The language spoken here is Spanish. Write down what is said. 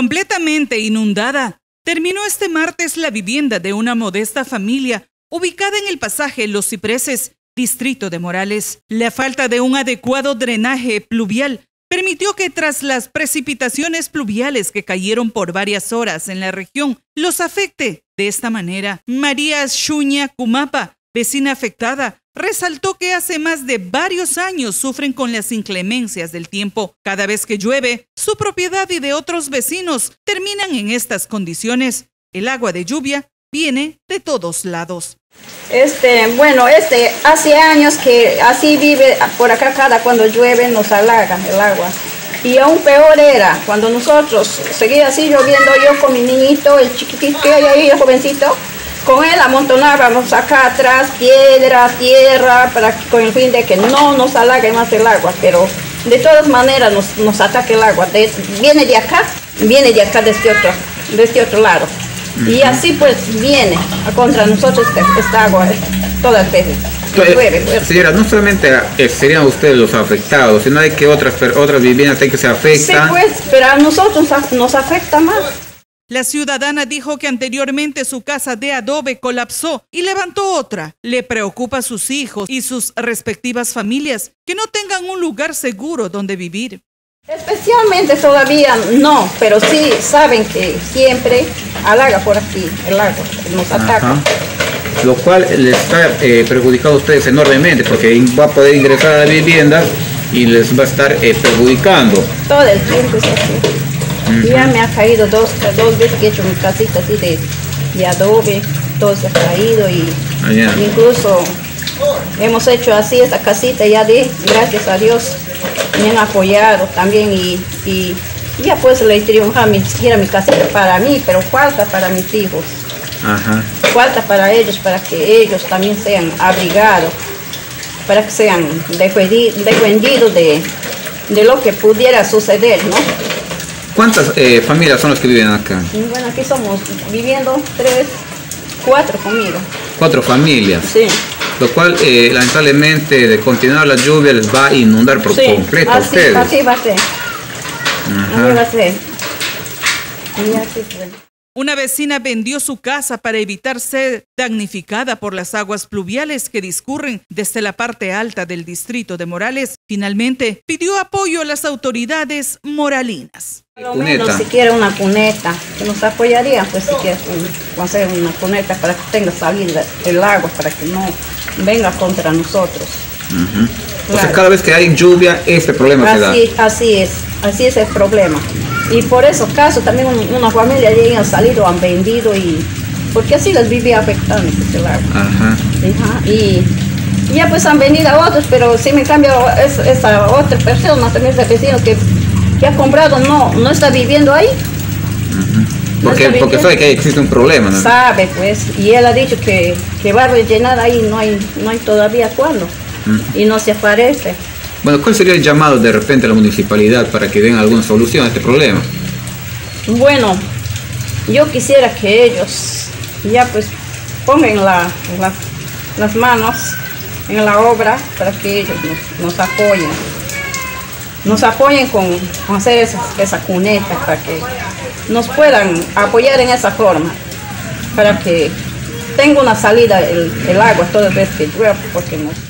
Completamente inundada, terminó este martes la vivienda de una modesta familia ubicada en el pasaje Los Cipreses, distrito de Morales. La falta de un adecuado drenaje pluvial permitió que tras las precipitaciones pluviales que cayeron por varias horas en la región, los afecte de esta manera. María Shuña Kumapa, vecina afectada, resaltó que hace más de varios años sufren con las inclemencias del tiempo. Cada vez que llueve, su propiedad y de otros vecinos terminan en estas condiciones. El agua de lluvia viene de todos lados. Este, bueno, este, hace años que así vive por acá cada cuando llueve nos halaga el agua. Y aún peor era cuando nosotros seguía así lloviendo yo con mi niñito, el chiquitito que hay ahí, el jovencito, con él amontonábamos acá atrás piedra, tierra, para con el fin de que no nos halague más el agua, pero de todas maneras nos, nos ataque el agua. viene de acá, viene de acá de este otro, de este otro lado. Y así pues viene a contra nosotros esta, agua todas veces. Pues. Señora, no solamente eh, serían ustedes los afectados, sino hay que otras, otras viviendas que se afectan. Sí, pues, pero a nosotros nos afecta más. La ciudadana dijo que anteriormente su casa de adobe colapsó y levantó otra. Le preocupa a sus hijos y sus respectivas familias que no tengan un lugar seguro donde vivir. Especialmente todavía no, pero sí saben que siempre halaga por aquí el agua, nos ataca. Lo cual les está eh, perjudicando a ustedes enormemente porque va a poder ingresar a la vivienda y les va a estar eh, perjudicando. Todo el tiempo es así. Ya me ha caído dos, dos veces que he hecho mi casita así de, de adobe, todo se ha caído y ah, incluso hemos hecho así esta casita ya de, gracias a Dios, me han apoyado también y, y ya pues le triunfa mi, siquiera mi casita para mí, pero falta para mis hijos. Falta para ellos, para que ellos también sean abrigados, para que sean defendidos de, de lo que pudiera suceder, ¿no? ¿Cuántas eh, familias son las que viven acá? Bueno, aquí somos viviendo tres, cuatro conmigo. Cuatro familias. Sí. Lo cual, eh, lamentablemente, de continuar la lluvia les va a inundar por completo así, a ustedes. Así va a ser. Así va a ser. Una vecina vendió su casa para evitar ser damnificada por las aguas pluviales que discurren desde la parte alta del distrito de Morales. Finalmente, pidió apoyo a las autoridades moralinas. Lo menos siquiera una cuneta, que nos apoyarían, pues si quieres hacer una cuneta para que tenga salida el agua, para que no venga contra nosotros. O sea, cada vez que hay lluvia, este problema se da. Así es, así es el problema. Y por esos casos también una familia ya han salido, han vendido y porque así les vivía afectando este agua. Ajá. Y, ya pues han venido a otros, pero si me cambio esa otra persona, también ese vecino que, que ha comprado, no, no está viviendo ahí. Porque, porque sabe que existe un problema, ¿no? Sabe, pues, y él ha dicho que, que va a rellenar ahí, no hay, no hay todavía cuándo, y no se aparece. Bueno, ¿cuál sería el llamado de repente a la municipalidad para que den alguna solución a este problema? Bueno, yo quisiera que ellos ya pues pongan las manos en la obra para que ellos nos, apoyen. Nos apoyen con, hacer esa, esa cuneta para que nos puedan apoyar en esa forma, para que tenga una salida el, el agua toda vez que llueva, porque nos